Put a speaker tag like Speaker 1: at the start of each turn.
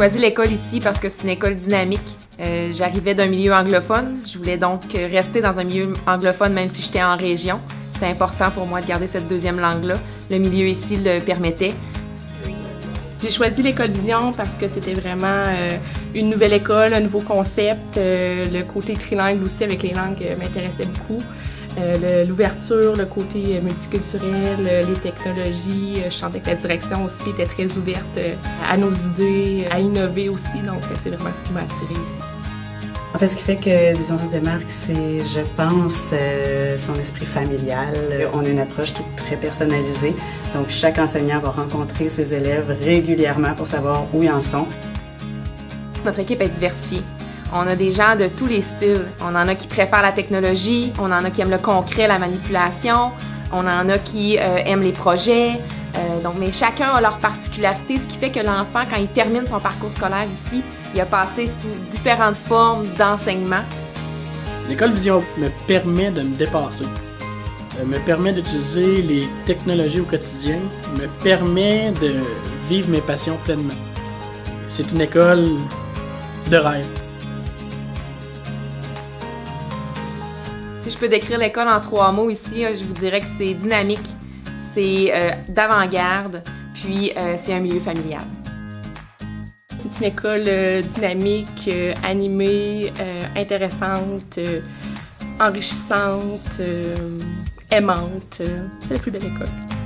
Speaker 1: choisi l'école ici parce que c'est une école dynamique. Euh, J'arrivais d'un milieu anglophone. Je voulais donc rester dans un milieu anglophone même si j'étais en région. C'est important pour moi de garder cette deuxième langue-là. Le milieu ici le permettait.
Speaker 2: J'ai choisi l'école Vision parce que c'était vraiment euh, une nouvelle école, un nouveau concept. Euh, le côté trilingue aussi avec les langues m'intéressait beaucoup. Euh, l'ouverture, le, côté multiculturel, les technologies. je sentais que la direction aussi était très ouverte à nos idées, à innover aussi. Donc, c'est vraiment ce qui m'a attiré ici.
Speaker 3: En fait, ce qui fait que Vision se démarque, c'est, je pense, son esprit familial. On a une approche qui est très personnalisée. Donc, chaque enseignant va rencontrer ses élèves régulièrement pour savoir où ils en sont.
Speaker 1: Notre équipe est diversifiée. On a des gens de tous les styles. On en a qui préfèrent la technologie, on en a qui aiment le concret, la manipulation, on en a qui euh, aiment les projets. Euh, mais chacun a leur particularité, ce qui fait que l'enfant, quand il termine son parcours scolaire ici, il a passé sous différentes formes d'enseignement.
Speaker 4: L'école Vision me permet de me dépasser, euh, me permet d'utiliser les technologies au quotidien, me permet de vivre mes passions pleinement. C'est une école de rêve.
Speaker 1: Si je peux décrire l'école en trois mots ici, je vous dirais que c'est dynamique, c'est euh, d'avant-garde, puis euh, c'est un milieu familial.
Speaker 2: C'est une école euh, dynamique, euh, animée, euh, intéressante, euh, enrichissante, aimante. C'est la plus belle école.